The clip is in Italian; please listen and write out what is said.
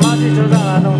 Amati Giordano.